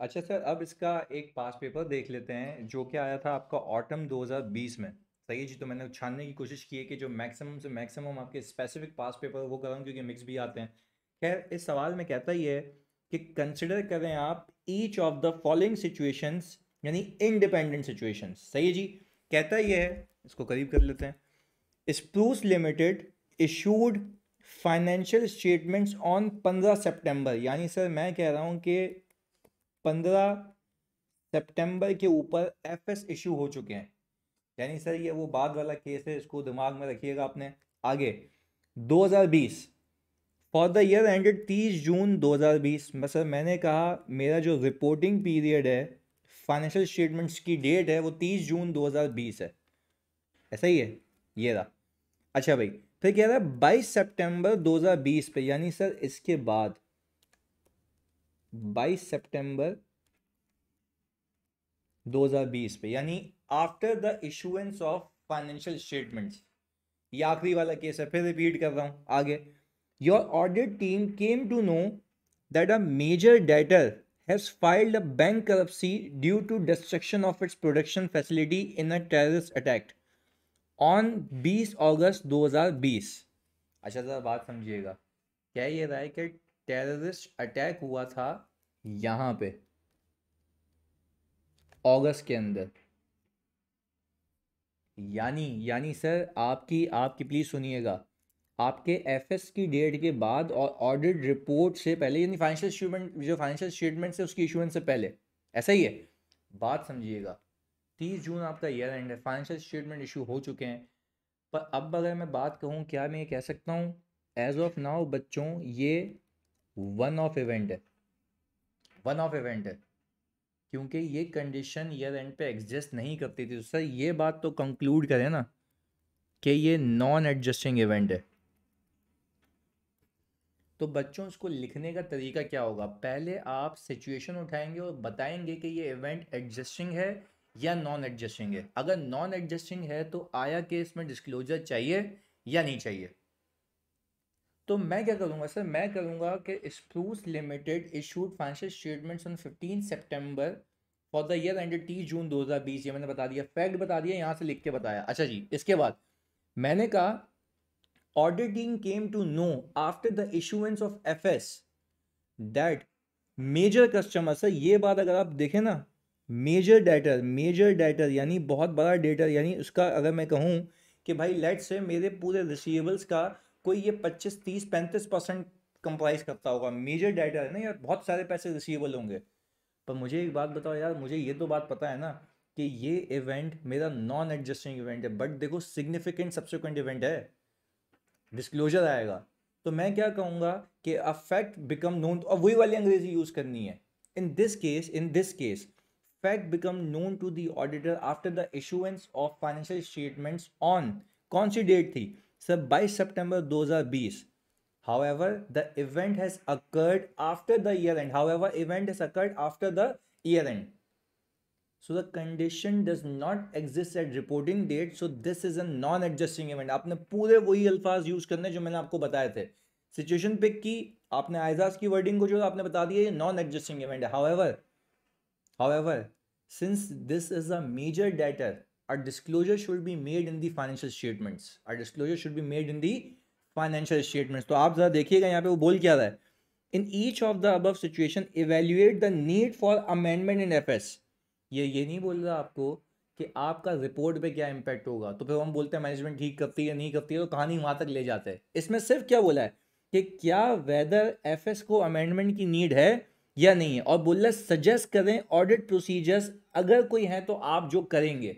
अच्छा सर, अब इसका एक पास पेपर देख लेते हैं, जो कि आया था आपका ऑटम 2020 में। सही है जी तो मैंने छानने की कोशिश की है कि जो मैक्सिमम से मैक्सिमम आपके स्पेसिफिक पास पेपर वो कराऊँ क्योंकि मिक्स भी आते हैं। खैर, इस सवाल में कहता ही है कि कंसिडर करें आप each of the following situations यानी इंडिपेंडेंट सिचुएशंस सही है जी? कहता ही है, इसको करीब कर लेते हैं। Spruce limited issued financial statements on पंद्रह सेप्टेम्बर यानी सर, मैं कह रहा हूँ कि पंद्रह सितंबर के ऊपर एफ़ एस इशू हो चुके हैं। यानी सर, ये वो बाद वाला केस है, इसको दिमाग में रखिएगा अपने। आगे 2020 for the year ended 30 June 2020 में सर, मैंने कहा, मेरा जो रिपोर्टिंग पीरियड है फाइनेंशियल स्टेटमेंट्स की डेट है, वो 30 जून 2020 है। ऐसा ही है, ये रहा। अच्छा भाई, फिर कह रहा है बाईस सितंबर 2020 पे, यानी सर, इसके बाद। 22 सितंबर 2020 पे, यानी after the issuance of financial statements ये आखिरी वाला केस है, फिर रिपीट कर रहा हूँ, आगे। Your audit team came to know that a major debtor has filed a bankruptcy due to destruction of its production facility in a terrorist attack on 20 August 2020 अच्छा ज़रा बात समझिएगा। क्या ये रहा है कि टेररिस्ट अटैक हुआ था यहाँ पे अगस्त के अंदर। यानी यानी सर, आपकी आपकी प्लीज़ सुनिएगा। आपके एफएस की डेट के बाद और ऑडिट रिपोर्ट से पहले, यानी फाइनेंशियल स्टेटमेंट जो फाइनेंशियल स्टेटमेंट से उसकी इशुएंस से पहले। ऐसा ही है। बात समझिएगा। तीस जून आपका ईयर एंड है। फाइनेंशियल स्टेटमेंट इशू हो चुके हैं। पर अब अगर मैं बात कहूँ, क्या मैं ये कह सकता हूँ? एज ऑफ़ नाउ बच्चों, ये वन ऑफ़ इवेंट है। वन ऑफ़ इवेंट है। क्योंकि ये कंडीशन ईयर एंड पे एग्जिस्ट नहीं करती थी। तो सर, ये बात तो कंक्लूड करें ना कि ये नॉन एडजस्टिंग इवेंट है। तो बच्चों, इसको लिखने का तरीका क्या होगा? पहले आप सिचुएशन उठाएँगे और बताएँगे कि ये इवेंट एडजस्टिंग है या नॉन एडजस्टिंग है। अगर नॉन एडजस्टिंग है तो आया कि इसमें डिस्क्लोजर चाहिए या नहीं चाहिए? तो मैं क्या करूँगा सर? मैं करूँगा कि Spruce limited issued financial statements on fifteen September for the year ended तीस जून 2020 ये मैंने बता दिया। फैक्ट बता दिया, यहाँ से लिख के बताया। अच्छा जी, इसके बाद मैंने कहा auditing came to know after the issuance of F S that major customer sir, ये बात अगर आप देखें ना मेजर डेटर मेजर डेटर यानी बहुत बड़ा डेटर यानी उसका अगर मैं कहूँ कि भाई लेट से मेरे पूरे रिसीवेबल्स का कोई ये पच्चीस, तीस, पैंतीस परसेंट कंप्राइज करता होगा। मेजर डाटा है ना यार, बहुत सारे पैसे रिसीवेबल होंगे। पर मुझे एक बात बताओ यार, मुझे ये तो बात पता है ना कि ये इवेंट मेरा नॉन एडजस्टिंग इवेंट है बट देखो सिग्निफिकेंट सब्सिक्वेंट इवेंट है। डिस्क्लोजर आएगा। तो मैं क्या कहूँगा कि अ फैक्ट बिकम नोन और वही वाली अंग्रेज़ी यूज़ करनी है। In this case in this case fact become known to the auditor after the issuance of financial statements on कौन सी डेट थी? सर बाईस सेप्टेम्बर दो हज़ार बीस however the event has occurred after the year end however event has occurred after the year end so the condition does not exist at reporting date so this is a non adjusting event आपने पूरे वही अल्फाज use करने जो मैंने आपको बताए थे। सिचुएशन पिक की, आपने आयजाज की वर्डिंग को जो आपने बता दिया, ये नॉन एडजस्टिंग इवेंट है। However however since this is a major debtor a disclosure should be made in the financial statements. A disclosure should be made in the financial statements. तो आप ज़रा देखिएगा यहाँ पे वो बोल क्या रहा है। In each of the above situation, evaluate the need for amendment in FS ये ये नहीं बोल रहा आपको कि आपका रिपोर्ट पे क्या इम्पैक्ट होगा। तो फिर हम बोलते हैं मैनेजमेंट ठीक करती है या नहीं करती है तो कहानी वहाँ तक ले जाते हैं। इसमें सिर्फ़ क्या बोला है कि क्या वेदर एफ़ एस को अमेंडमेंट की नीड है या नहीं है। और बोल सजेस्ट करें ऑडिट प्रोसीजर्स अगर कोई है तो आप जो करेंगे।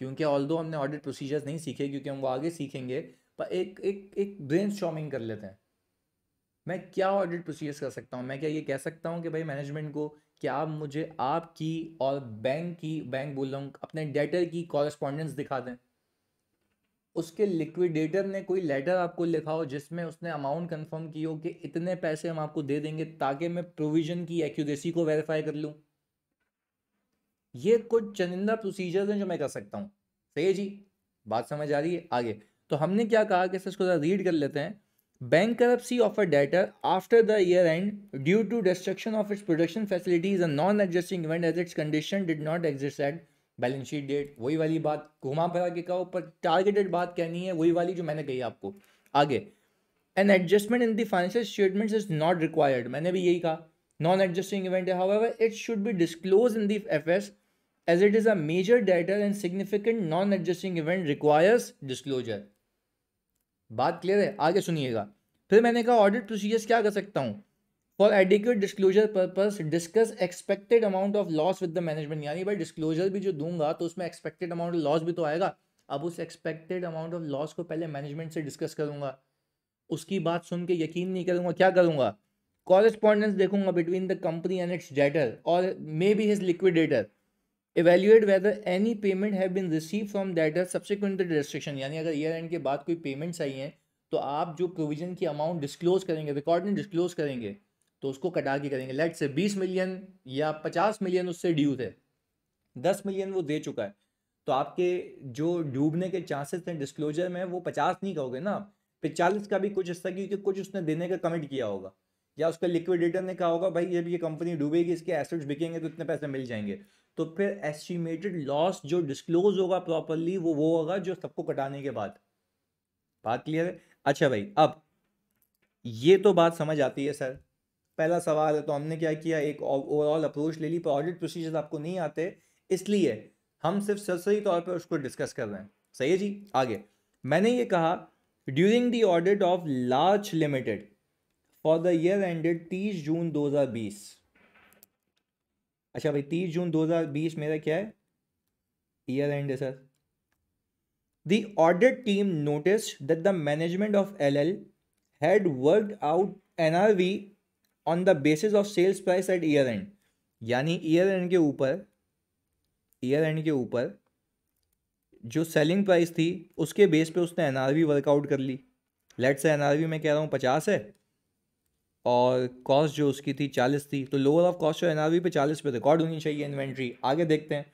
क्योंकि ऑल दो हमने ऑडिट प्रोसीजर्स नहीं सीखे, क्योंकि हम वो आगे सीखेंगे, पर एक एक एक ब्रेन स्टॉमिंग कर लेते हैं। मैं क्या ऑडिट प्रोसीजर्स कर सकता हूँ? मैं क्या ये कह सकता हूँ कि भाई मैनेजमेंट को कि आप मुझे आपकी और बैंक की बैंक बोल रहा हूँ, अपने डेटर की कॉरेस्पॉन्डेंस दिखा दें। उसके लिक्विडेटर ने कोई लेटर आपको लिखा हो जिसमें उसने अमाउंट कंफर्म की हो कि इतने पैसे हम आपको दे देंगे ताकि मैं प्रोविज़न की एक्यूरेसी को वेरीफाई कर लूँ। ये कुछ चनिंदा प्रोसीजर्स हैं जो मैं कर सकता हूँ। सही है जी? बात समझ आ रही है? आगे। तो हमने क्या कहा कि इसको रीड कर लेते हैं। Bankruptcy of a debtor after the year end due to destruction of its production facilities a non-adjusting event as its condition did not exist at balance sheet date वही वाली बात घुमा फिरा के कहो, पर टारगेटेड बात कहनी है, वही वाली जो मैंने कही आपको। आगे। An adjustment in the financial statement is not required मैंने भी यही कहा। नॉन एडजस्टिंग इवेंट है however it should be disclose in the F FS as it is a major debtor and significant non-adjusting event requires disclosure. बात clear है? आगे सुनिएगा। फिर मैंने कहा ऑडिट प्रोसीजर्स क्या कर सकता हूँ? For adequate disclosure purpose discuss expected amount of loss with the management यानी भाई डिस्क्लोजर भी जो दूँगा तो उसमें एक्सपेक्टेड अमाउंट ऑफ़ लॉस भी तो आएगा। अब उस एक्सपेक्टेड अमाउंट ऑफ़ लॉस को पहले मैनेजमेंट से डिस्कस करूँगा। उसकी बात सुन के यकीन नहीं करूँगा, क्या करूँगा? कॉरेस्पॉन्डेंस देखूँगा between the company and its debtor और may be his liquidator evaluate whether any payment have been received from debtor subsequent to restriction. यानी अगर ईयर एंड के बाद कोई पेमेंट्स आई हैं तो आप जो प्रोविज़न की अमाउंट डिस्क्लोज करेंगे रिकॉर्ड में डिस्क्लोज करेंगे तो उसको कटा के करेंगे। लेट से बीस मिलियन या पचास मिलियन उससे ड्यू थे। दस मिलियन वो दे चुका है। तो आपके जो डूबने के चांसेस थे डिस्क्लोजर में, वो पचास नहीं कहोगे ना फिर चालीस का भी कुछ हिस्सा क्योंकि कुछ उसने देने का कमिट किया होगा। या उसका लिक्विडेटर ने कहा होगा, भाई जब ये कंपनी डूबेगी, इसके एसेट्स बिकेंगे तो इतने पैसे मिल जाएँगे। तो फिर एस्टिमेटेड लॉस जो डिस्क्लोज होगा प्रॉपरली वो वो होगा जो सबको कटाने के बाद। बात क्लियर है? अच्छा भाई, अब ये तो बात समझ आती है, सर। पहला सवाल है तो हमने क्या किया? एक ओवरऑल अप्रोच ले ली। पर ऑडिट प्रोसीजर आपको नहीं आते। इसलिए हम सिर्फ़ सरसरी तौर पर उसको डिस्कस कर रहे हैं। सही है जी? आगे। मैंने ये कहा during the audit of large limited for the year ended तीस जून 2020 अच्छा भाई, तीस जून 2020 मेरा क्या है? ईयर एंड है sir the audit team notice that the management of L L had worked out an R V on the basis of sales price at year end यानी ईयर एंड के ऊपर ईयर एंड के ऊपर जो selling price थी, उसके base पे उसने एनआरवी वर्कआउट कर ली. लेट से एनआरवी में कह रहा हूँ पचास है और कॉस्ट जो उसकी थी चालीस थी तो लोअर ऑफ़ कॉस्ट जो एन पे चालीस पे रिकॉर्ड होनी चाहिए इन्वेंट्री आगे देखते हैं।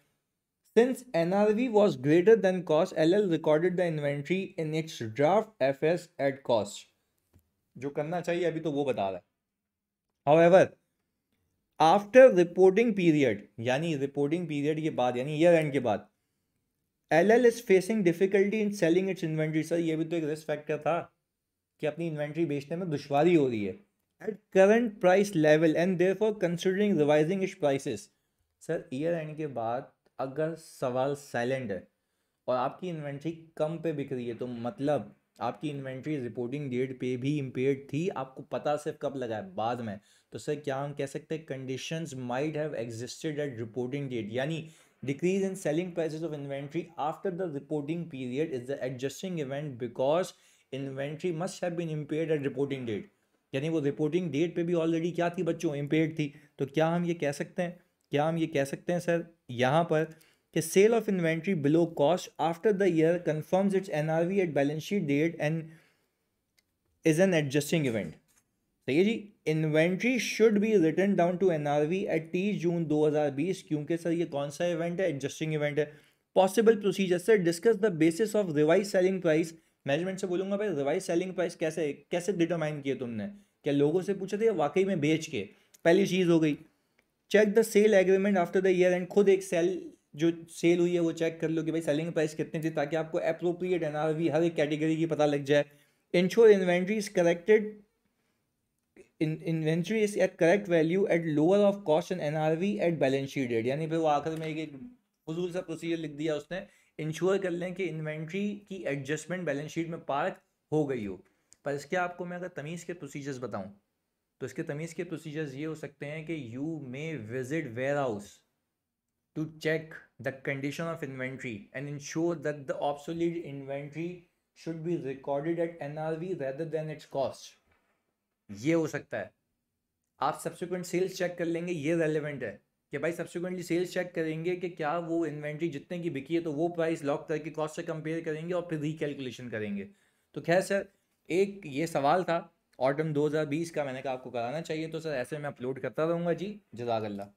Since N R V was greater than cost L L recorded the inventory in its draft F S at cost जो करना चाहिए अभी तो वो बता रहा है। हाउएवर आफ्टर रिपोर्टिंग पीरियड यानी रिपोर्टिंग पीरियड के बाद, यानी ईयर एंड के बाद L L is facing difficulty in selling its inventory sir, ये भी तो एक रिस्क फैक्टर था कि अपनी इन्वेंट्री बेचने में दुश्वारी हो रही है। At current price level and therefore considering revising its prices. Sir year end के बाद अगर सवाल साइलेंट है और आपकी इन्वेंट्री कम पे बिक रही है तो मतलब आपकी इन्वेंट्री रिपोर्टिंग डेट पे भी इम्पेयर्ड थी, आपको पता सिर्फ़ कब लगा है? बाद में। तो सर क्या हम कह सकते हैं conditions might have existed at reporting date यानी decrease in selling prices of inventory after the reporting period is the adjusting event because inventory must have been impaired at reporting date यानी वो reporting date पे भी already क्या थी बच्चों? Impaired थी। तो क्या हम ये कह सकते हैं? क्या हम ये कह सकते हैं सर यहाँ पर कि sale of inventory below cost after the year confirms its N R V at balance sheet date and is an adjusting event सही है जी? Inventory should be written down to N R V at तीस जून दो हज़ार बीस क्योंकि sir ये कौन सा इवेंट है? एडजस्टिंग इवेंट है। Possible procedure sir discuss the basis of revise selling price management से बोलूँगा भाई रिवाइज सेलिंग प्राइस कैसे कैसे डिटरमाइन किए तुमने? क्या लोगों से पूछे थे वाकई में बेच के? पहली चीज़ हो गई check the sale agreement after the year end खुद एक सेल जो सेल हुई है वो चेक कर लो कि भाई सेलिंग प्राइस कितनी थी ताकि आपको अप्रोप्रिएट एनआरवी हर एक कैटेगरी की पता लग जाए। Ensure inventory is corrected inventory is at correct value at lower of cost and N R V at balance sheet date यानी फिर वो आखिर में एक फजूल सा प्रोसीजर लिख दिया उसने इंश्योर कर लें कि इन्वेंट्री की एडजस्टमेंट बैलेंस शीट में पार्क हो गई हो। पर इसके आपको मैं अगर तमीज़ के प्रोसीजर्स बताऊँ तो इसके तमीज़ के प्रोसीजर्स ये हो सकते हैं कि you may visit ware to check the condition of inventory and ensure that the obsolete inventory should be recorded at N R V rather than its cost ये हो सकता है। आप सब्सिक्वेंट सेल्स चेक कर लेंगे, ये रेलिवेंट है। कि भाई सब्सिक्वेंटली सेल्स चेक करेंगे कि क्या वो इन्वेंट्री जितने की बिकी है तो वो प्राइस लॉक करके कॉस्ट से कंपेयर करेंगे और फिर रिकैलकुलेशन करेंगे। तो खैर सर एक ये सवाल था ऑटम 2020 का मैंने कहा आपको कराना चाहिए तो सर ऐसे मैं अपलोड करता रहूँगा जी। जजाकल्ला